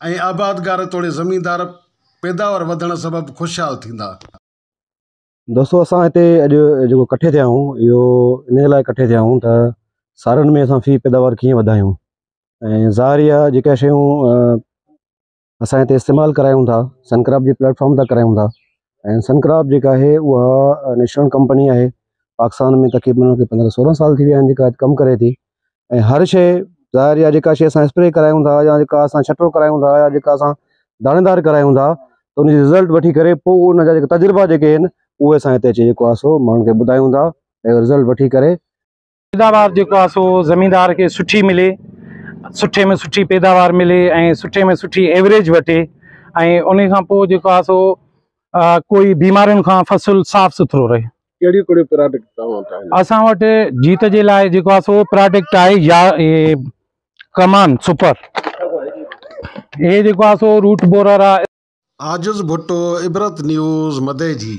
ऐं आबादगार तोड़े ज़मीनदार पैदावार वधण सबबु ख़ुशहाल थींदा। दोस्तो, असां हिते अॼु जेको कठे थिया इन लाइ कठे थिया आहियूं त में असां फ़ी पैदावार कीअं वधायूं? ऐं ज़ाहिर आहे जेका शयूं असां हिते था, सनक्राफ्ट जे प्लेटफॉर्म था करायूं था, ऐं सनक्राफ्ट जेका आहे, उहा नेशनल कंपनी आहे, पाकिस्तान में तक़रीबन पंद्रहं सोरहं साल थी विया आहिनि करे थी हर शइ ज़ाहिर आहे जेका शइ असां स्प्रे करायूं था या जेका असां छटो करायूं था या जेका असां दाणेदार करायूं था त उनजी रिज़ल्ट वठी करे पोइ उन जा जेके तजुर्बा जेके आहिनि उहे असां हिते अची जेको आहे सो माण्हुनि खे ॿुधायूं था ऐं रिज़ल्ट वठी करे पैदावार जेको आहे सो ज़मीनदार खे सुठी मिले सुठे में सुठी पैदावार मिले ऐं सुठे में सुठी एवरेज वठे ऐं उन खां पोइ जेको आहे सो कोई बीमारियुनि खां फ़सुलु साफ़ु सुथिरो रहे। कहिड़ी प्रोडक्ट असां वटि जीत जे लाइ जेको आहे सो प्रोडक्ट आहे या कमान सुपर ये जेको आहे सो रूट बोरर आहे आजिज़ भुट्टो इबरत न्यूज़ मदे जी।